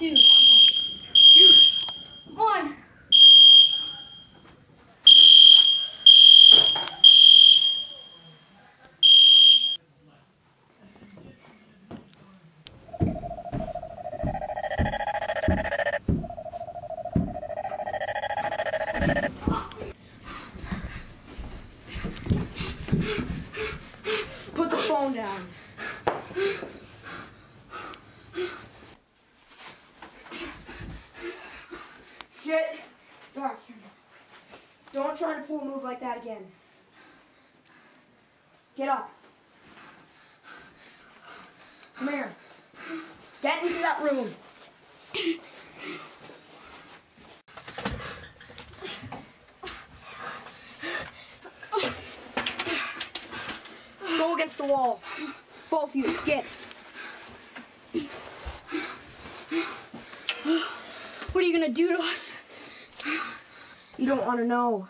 dude. Dude. Come on. Put the phone down. Don't try to pull a move like that again. Get up. Come here. Get into that room. Go against the wall. Both of you, get. What are you gonna do to us? You don't want to know.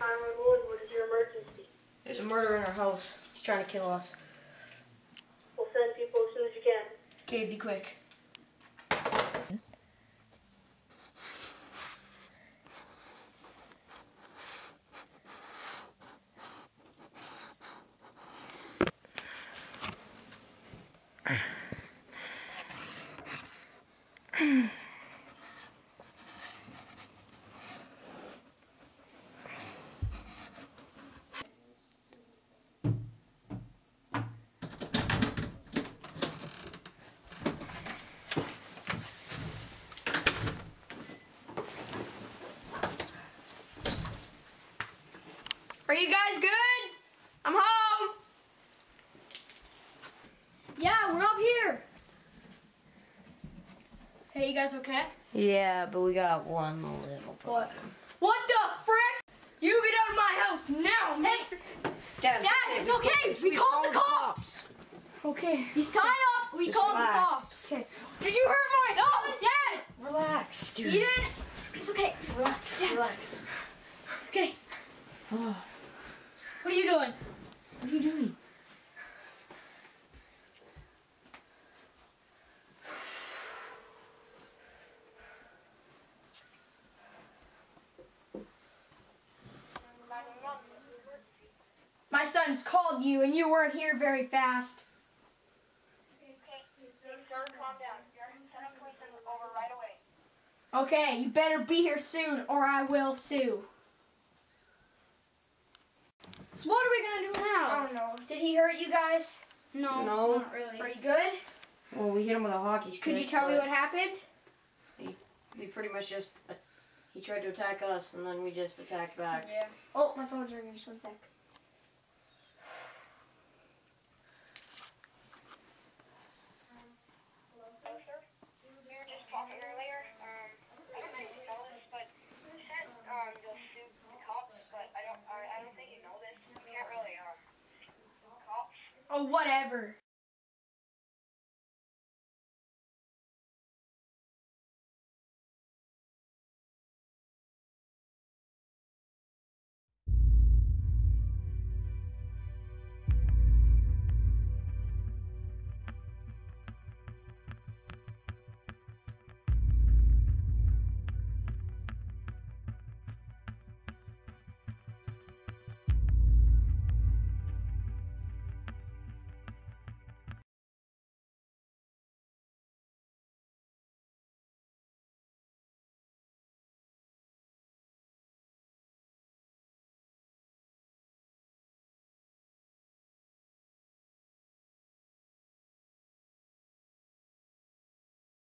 Wood, what is your emergency? There's a murder in our house. He's trying to kill us. We'll send people as soon as you can. Okay, be quick. Are you guys good? I'm home. Yeah, we're up here. Hey, you guys okay? Yeah, but we got one little problem. What? What the frick? You get out of my house now, mister. Dad, Dad, it's okay. We called the cops. Okay. He's tied up. We Just called relax. the cops. Okay. Did you hurt my No, Dad. Relax, dude. You didn't. It's okay. Relax, relax. It's okay. Oh, What are you doing? what are you doing? Son's called you and you weren't here very fast. Son, calm down. Your son police is over right away. Okay, you better be here soon or I will sue. So what are we gonna do I now? don't know. Did he hurt you guys? No, No. not really. Are you good? Well, we hit him with a hockey stick. Could you tell me what happened? He, we pretty much just. Uh, he tried to attack us, and then we just attacked back. Yeah. Oh, my phone's ringing. Just one sec. Hello, sir. We were just talking earlier. Um, I don't know if you know this, but you said um you'll sue the cops, but I don't. I, I don't think you know this. You can't really um sue the cops. Oh, whatever.